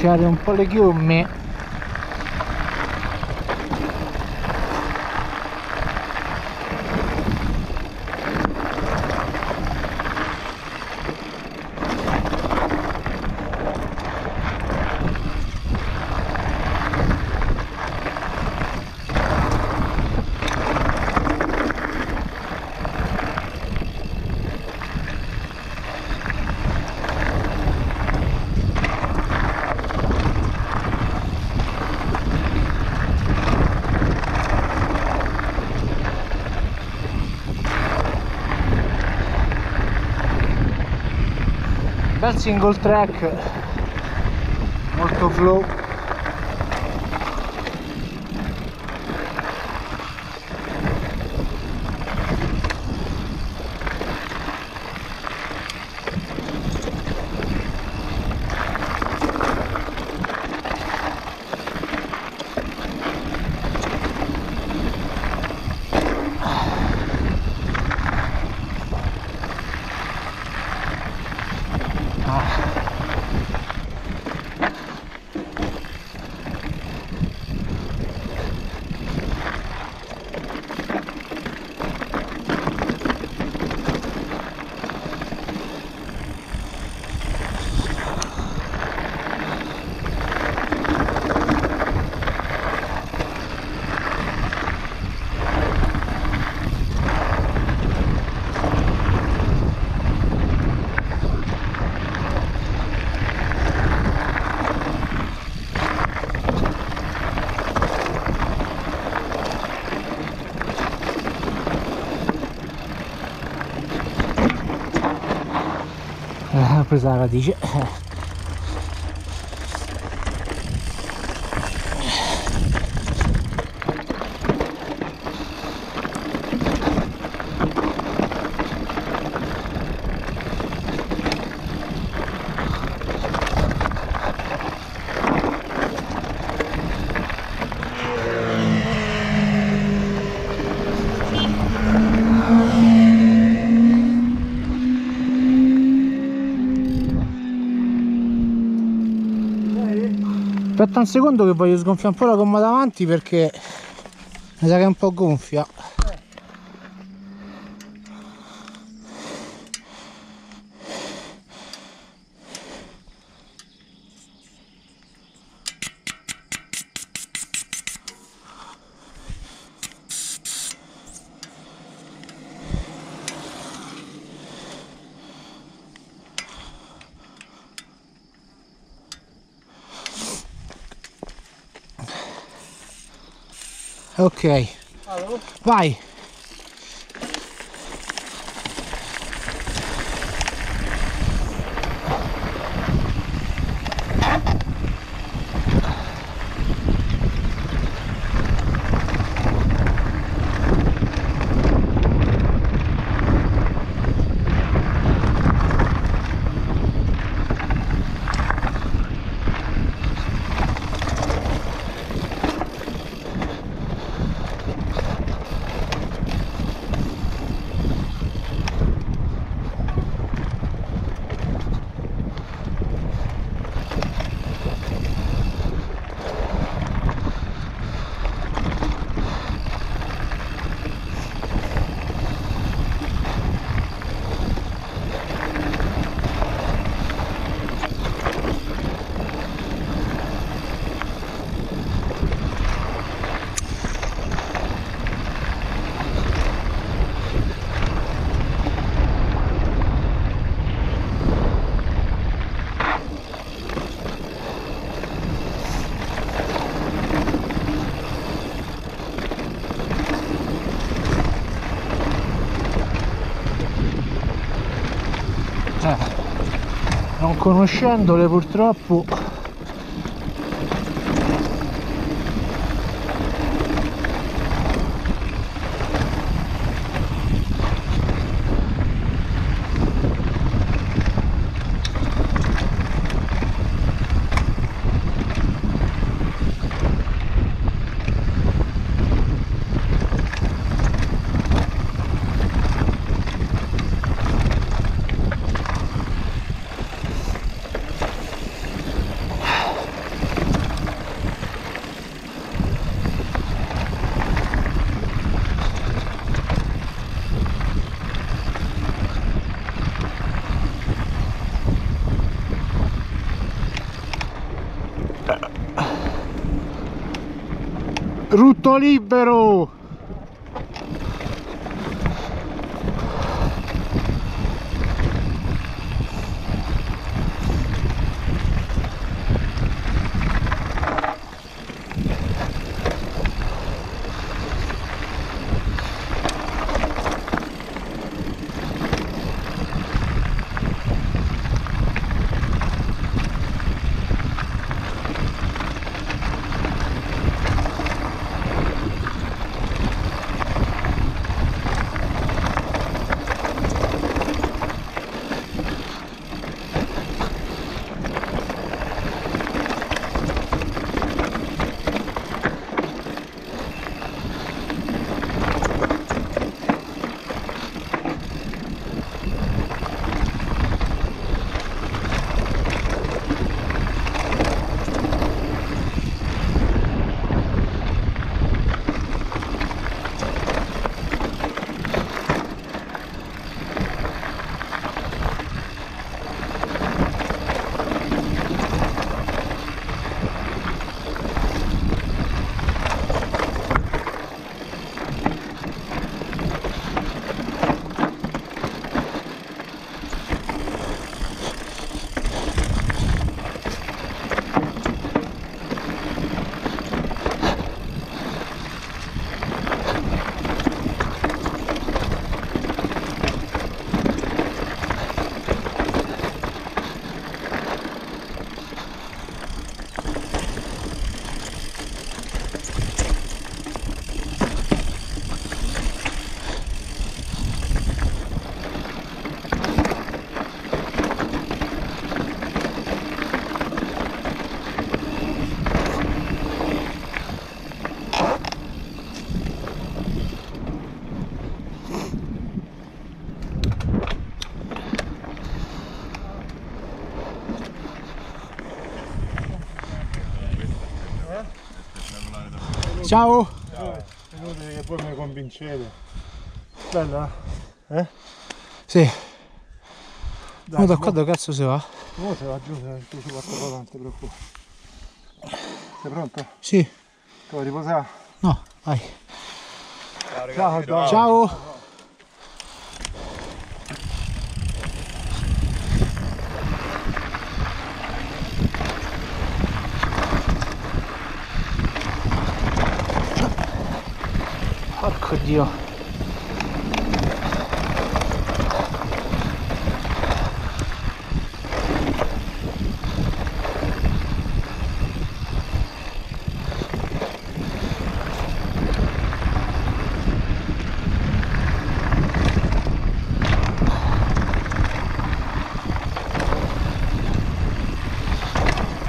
gonfiare un po' le chiume single track molto flow eh, presa la radice aspetta un secondo che voglio sgonfiare un po' la gomma davanti perché mi sa che è un po' gonfia ok. Vai conoscendole purtroppo Rutto libero! Ciao! È inutile che poi mi convincete. Bella? Eh? Sì, Dai, ma da qua dove cazzo si va? mo se va giù, se tu ci porto qua, non ti preoccupare. Sei pronto? Sì, Ti vuoi riposare? no, vai. Ciao, ciao. Ciao! Porco dio!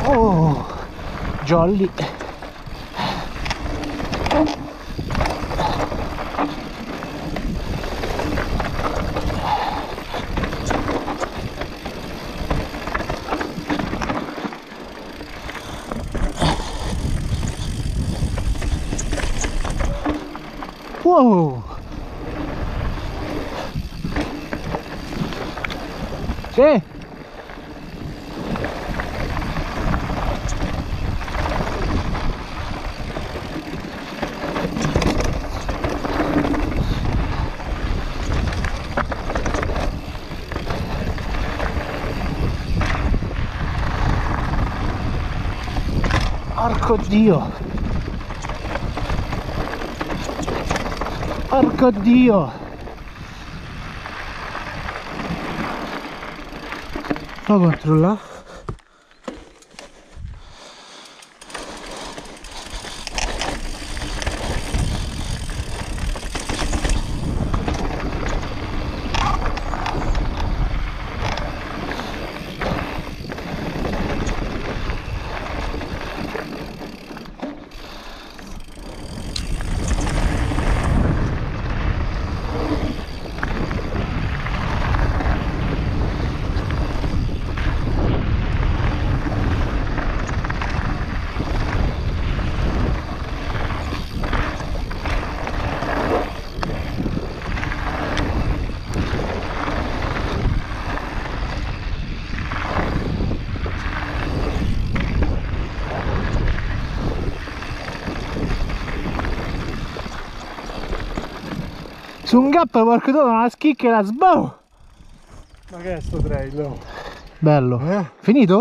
Oh, jolly. Wow. Sì. Porco dio! Porco dio! Fa controllare. Su un gap porco tu una schicca la sbow! Ma che è sto trail? Bello. Eh? Finito?